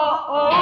oh, oh.